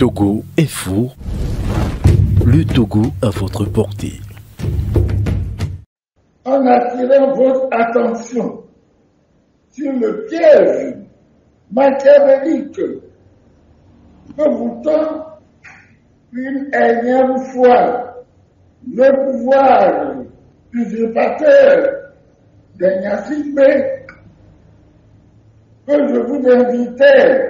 Togo est fou. Le Togo à votre portée. En attirant votre attention sur le piège machiavélique que vous tend une énième fois le pouvoir usurpateur de Nyassimbe que je vous invitais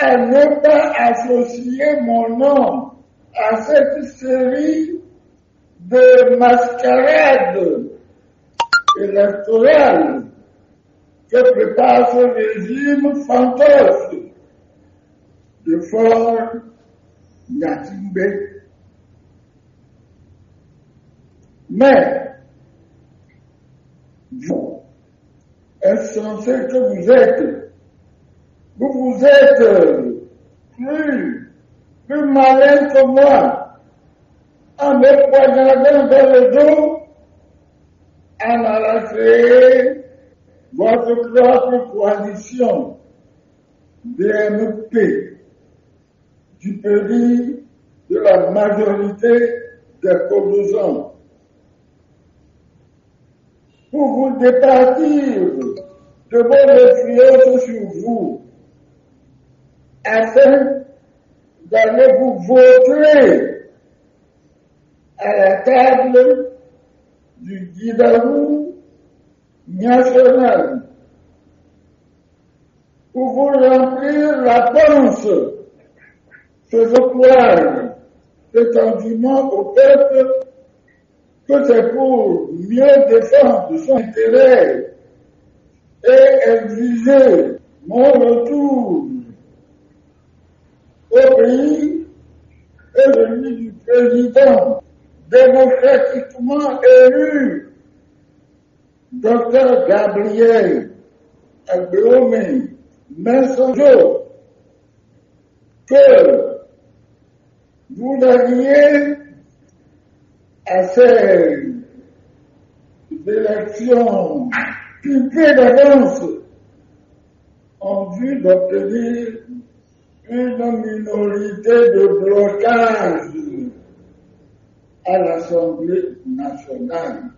à ne pas associer mon nom à cette série de mascarades électorales que prépare ce régime fantasme de Fort Nyatimbe. Mais, vous, insensé que vous êtes, vous êtes plus, plus malin que moi, en me poignardant dans le dos, en créer votre propre coalition DMP du pays de la majorité des composants pour vous départir de vos influences sur vous afin d'aller vous voter à la table du Guidarou national pour vous remplir la panse, faisant croire prétendument au peuple que c'est pour mieux défendre son intérêt et exiger mon retour pays et celui du président démocratiquement élu, Dr Gabriel Agbéomé Messenjo, que vous n'aviez à ces élections piquées d'avance en vue d'obtenir une minorité de blocage à l'Assemblée nationale.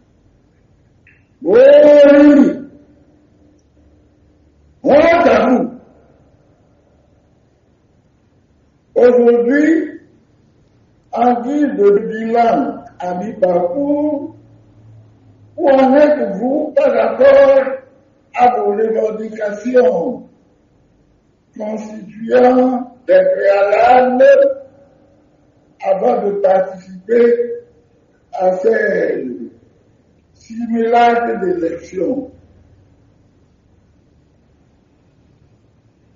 Oui, honte vous. Aujourd'hui, en guise de bilan à mi-parcours, où en êtes-vous par rapport à vos revendications? Constituant des préalables avant de participer à ces simulacres d'élections.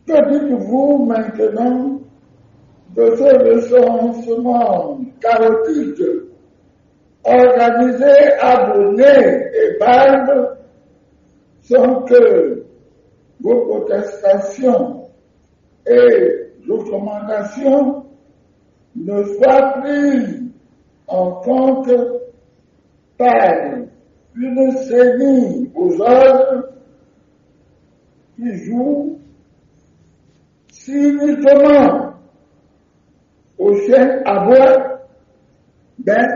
Que dites-vous maintenant de ce recensement chaotique organisé à et Barbe sans que vos protestations et recommandations ne soient prises en compte par une série aux ordres qui joue cyniquement au chien à boire, ben,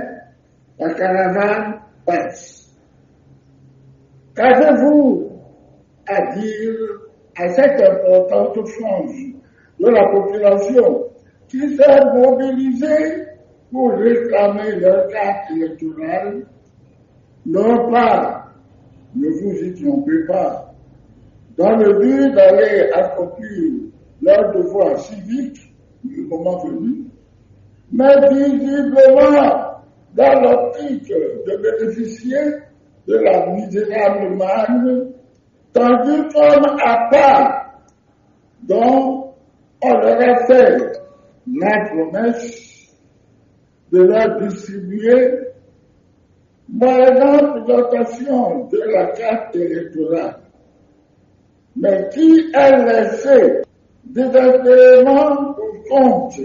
la caravane passe. Qu'avez-vous à dire à cette importante frange de la population qui s'est mobilisée pour réclamer leur carte électorale, non pas, ne vous y trompez pas, dans le but d'aller accomplir leur devoir civique, le moment venu, mais visiblement dans l'optique de bénéficier de la misérable manne, tandis comme à part on leur a fait la promesse de leur distribuer moyennant dotation de la carte électorale, mais qui a laissé désagrément au compte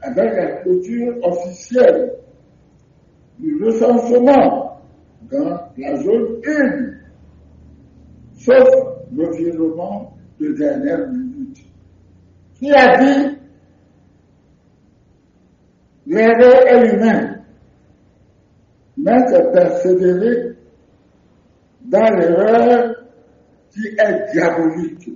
avec la clôture officielle du recensement dans la zone 1, sauf le de dernière minute, qui a dit l'erreur est humaine, mais c'est persévérer dans l'erreur qui est diabolique.